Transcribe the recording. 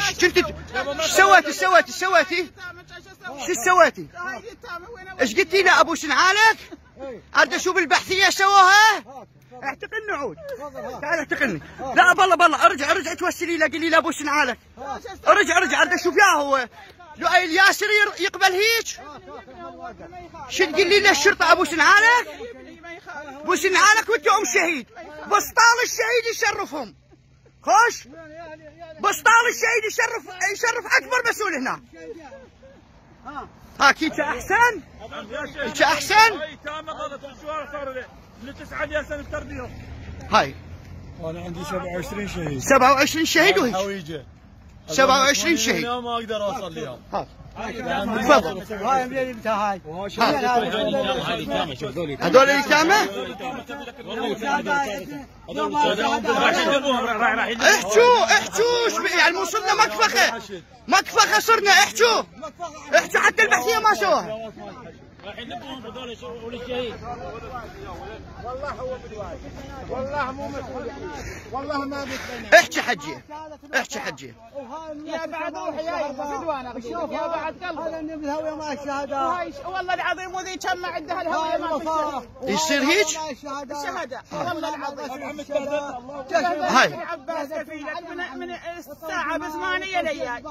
سويتي إيش سويتي إيش سويتي شو سويتي إيش قلتي له؟ أبو سنعالك ارد أشوف البحثية سووها؟ اعتقلني عود تعال اعتقلني. لا بالله بالله. ارجع ارجع توسلي له قولي له أبو سنعالك ارجع ارجع. ارد أشوف ياه هو. لو الياسر يقبل هيك؟ شو تقولي له الشرطة أبو سنعالك أبو سنعالك وانت أم شهيد. بسطال الشهيد يشرفهم. خوش؟ بسطال الشهيد يشرف يشرف أكبر مسؤول هنا. ها. كيك أحسن؟ كيك أحسن؟ هاي أنا عندي 27 شهيد. 27 شهيد وهيك؟ حويجه 27 شهيد. ما أقدر أوصل ها. تفضل؟ هذول احجوا احجوا يعني وصلنا مكفخة. مكفخة صرنا احجوا احجوا حتى البحثيه ما سووها هذول شغل الشهيد والله مو مسؤول والله ما احكي حجي. احكي حجي. يا بعد روحي يا عدوان شوف يا بعد قلبي هذا النبي الهوية ما الشهادة وهاي والله العظيم وذي كم ما عندها الهوية ما يصير هيك؟ الشهادة والله العظيم. هاي. عباس كفيلك من الساعة بثمانية ليال.